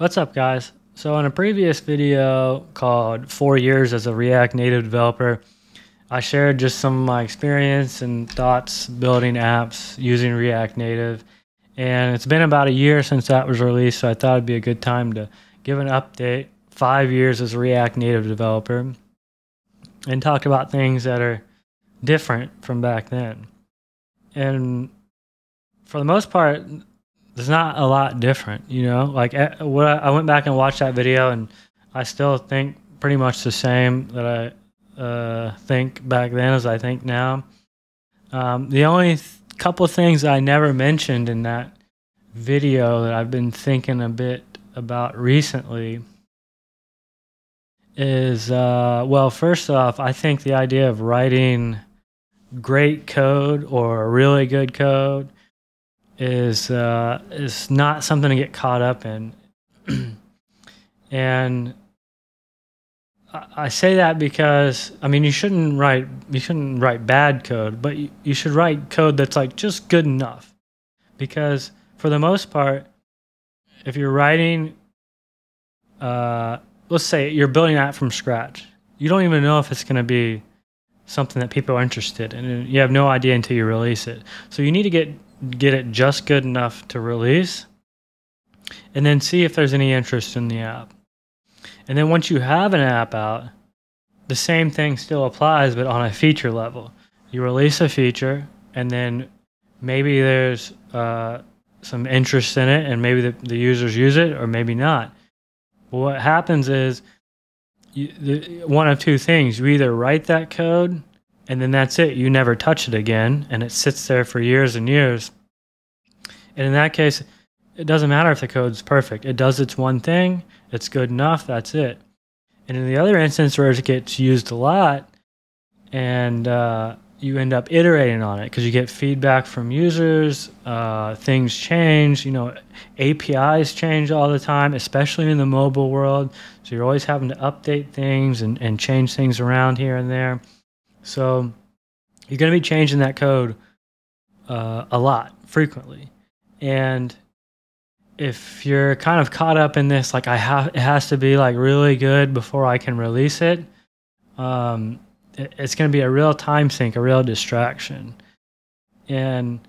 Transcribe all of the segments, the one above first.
What's up, guys? So, in a previous video called Four Years as a React Native Developer, I shared just some of my experience and thoughts building apps using React Native. And it's been about a year since that was released, so I thought it'd be a good time to give an update. Five years as a React Native developer and talk about things that are different from back then. And for the most part, there's not a lot different, you know. Like eh, what I, I went back and watched that video, and I still think pretty much the same that I uh, think back then as I think now. Um, the only th- couple things I never mentioned in that video that I've been thinking a bit about recently is uh, well, first off, I think the idea of writing great code or really good code is uh, is not something to get caught up in, and I say that because I mean you shouldn't write you shouldn't write bad code, but you, you should write code that's like just good enough, because for the most part, if you're writing, uh, let's say you're building that from scratch, you don't even know if it's going to be something that people are interested in, and you have no idea until you release it. So you need to get get it just good enough to release and then see if there's any interest in the app. And then once you have an app out, the same thing still applies, but on a feature level. You release a feature, and then maybe there's uh, some interest in it, and maybe the, the users use it, or maybe not. But what happens is you, the, one of two things you either write that code and then that's it. You never touch it again, and it sits there for years and years. And in that case, it doesn't matter if the code's perfect. It does its one thing, it's good enough, that's it. And in the other instance where it gets used a lot, and uh, you end up iterating on it because you get feedback from users, uh, things change, you know, APIs change all the time, especially in the mobile world. So you're always having to update things and, and change things around here and there. So you're going to be changing that code uh, a lot, frequently. And if you're kind of caught up in this, like I have, it has to be like really good before I can release it. Um, it it's going to be a real time sink, a real distraction. And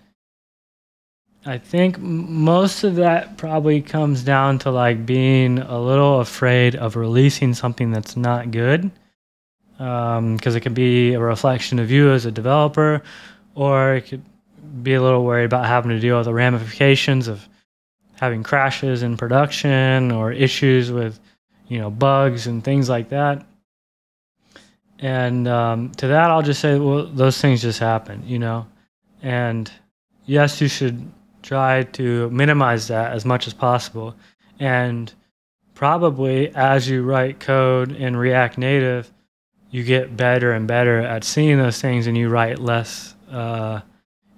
I think most of that probably comes down to like being a little afraid of releasing something that's not good because um, it can be a reflection of you as a developer, or it could be a little worried about having to deal with the ramifications of having crashes in production or issues with, you know, bugs and things like that. And um, to that, I'll just say, well, those things just happen, you know. And yes, you should try to minimize that as much as possible. And probably as you write code in React Native, you get better and better at seeing those things and you write less uh,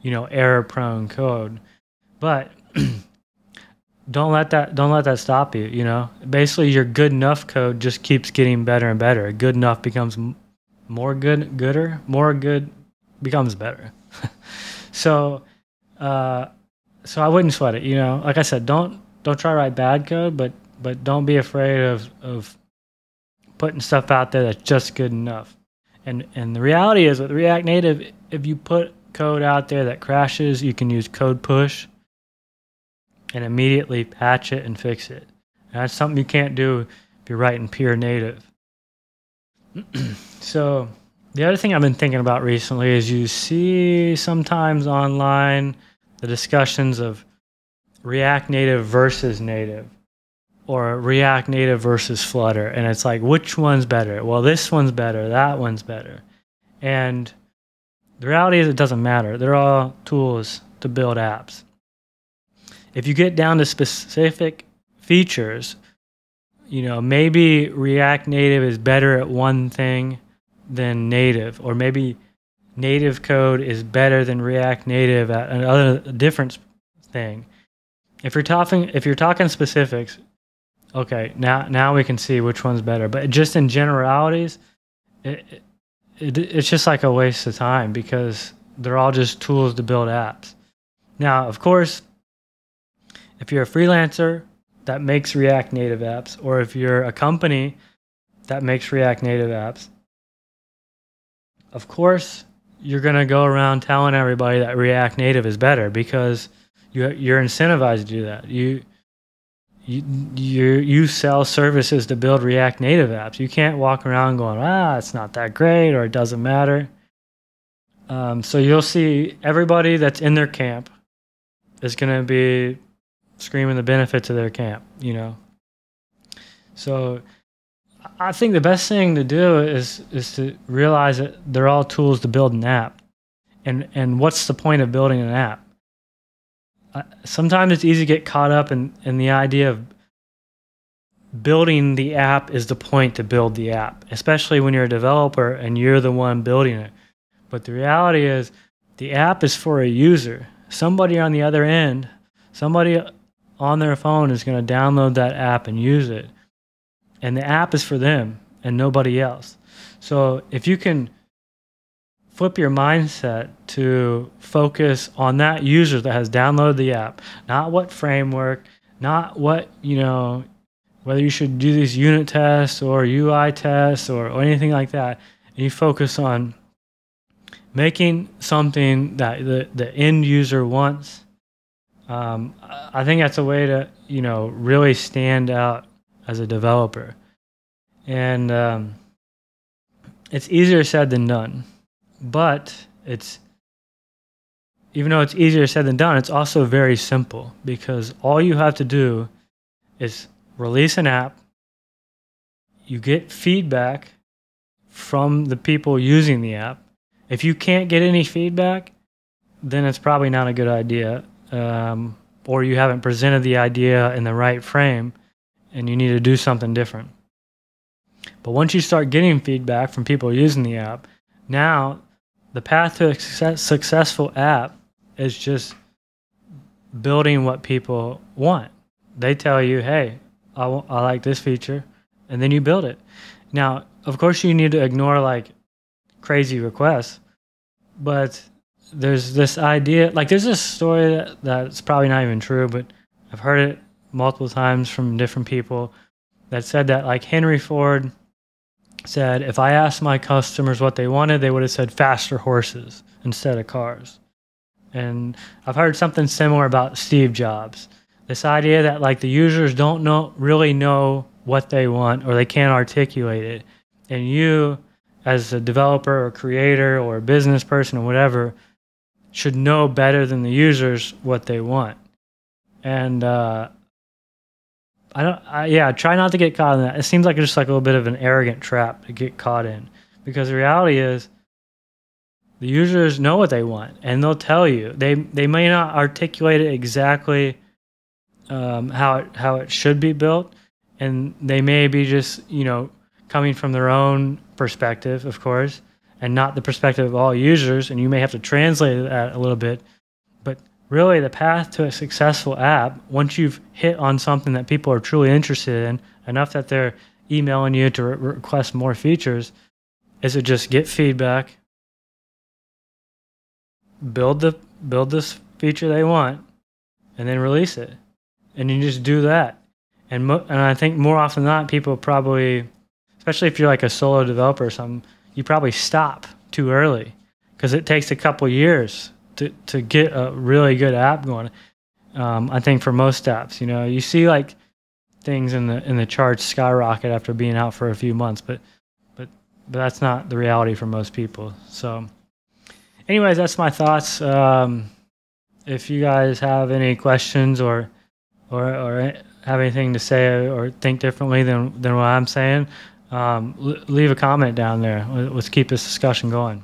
you know error prone code. But don't let that don't let that stop you you know? Basically your good enough code just keeps getting better and better. Good enough becomes more good gooder more good becomes better. So uh, so i wouldn't sweat it you know? Like i said don't don't try to write bad code but but don't be afraid of of putting stuff out there that's just good enough. And and the reality is with React Native, if you put code out there that crashes, you can use code push and immediately patch it and fix it. And that's something you can't do if you're writing pure native. so the other thing I've been thinking about recently is you see sometimes online the discussions of React Native versus native or React Native versus Flutter. And it's like, which one's better? Well, this one's better, that one's better. And the reality is, it doesn't matter. They're all tools to build apps. If you get down to specific features, you know, maybe React Native is better at one thing than native, or maybe native code is better than React Native at another different thing. If you're talking if you're talking specifics, Okay, now now we can see which one's better. But just in generalities, it, it, it's just like a waste of time because they're all just tools to build apps. Now, of course, if you're a freelancer that makes React Native apps, or if you're a company that makes React Native apps, of course, you're going to go around telling everybody that React Native is better because you, you're incentivized to do that. You, you, you, sell services to build React Native apps. You can't walk around going, ah, it's not that great or it doesn't matter. Um, so you'll see everybody that's in their camp is going to be screaming the benefits of their camp, you know. So I think the best thing to do is is to realize that they're all tools to build an app. And and what's the point of building an app? Sometimes it's easy to get caught up in in the idea of building the app is the point to build the app, especially when you're a developer and you're the one building it. But the reality is the app is for a user. Somebody on the other end, somebody on their phone is going to download that app and use it. And the app is for them and nobody else. So if you can flip your mindset to focus on that user that has downloaded the app, not what framework, not what, you know, whether you should do these unit tests or UI tests or, or anything like that, and you focus on making something that the, the end user wants um, I think that's a way to, you know, really stand out as a developer. And um, it's easier said than done. But it's, even though it's easier said than done, it's also very simple because all you have to do is release an app, you get feedback from the people using the app. If you can't get any feedback, then it's probably not a good idea um, or you haven't presented the idea in the right frame and you need to do something different. But once you start getting feedback from people using the app, now the path to a success, successful app is just building what people want. They tell you, hey, I, like this feature, and then you build it. Now, of course, you need to ignore like crazy requests, but there's this idea like there's this story that, that's probably not even true but i've heard it multiple times from different people that said that like henry ford said if i asked my customers what they wanted they would have said faster horses instead of cars. And i've heard something similar about steve jobs. This idea that like the users don't know really know what they want or they can't articulate it. And you as a developer or creator or a business person or whatever should know better than the users what they want. And uh, I don't, I, yeah, try not to get caught in that. It seems like just like a little bit of an arrogant trap to get caught in, because the reality is, the users know what they want, and they'll tell you. They they may not articulate it exactly um, how it how it should be built, and they may be just you know coming from their own perspective, of course and not the perspective of all users. And you may have to translate that a little bit. Really, the path to a successful app, once you've hit on something that people are truly interested in, enough that they're emailing you to re- request more features, is to just get feedback, build the build this feature they want, and then release it. And you just do that. And and I think more often than not, people probably, especially if you're like a solo developer or something, you probably stop too early because it takes a couple years to, to get a really good app going. Um, I think for most apps, you know, you see like things in the in the charts skyrocket after being out for a few months, but but but that's not the reality for most people. So, anyways, that's my thoughts. Um, if you guys have any questions or or or have anything to say or think differently than than what I'm saying, um, leave a comment down there. Let's keep this discussion going.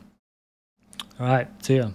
All right. See ya.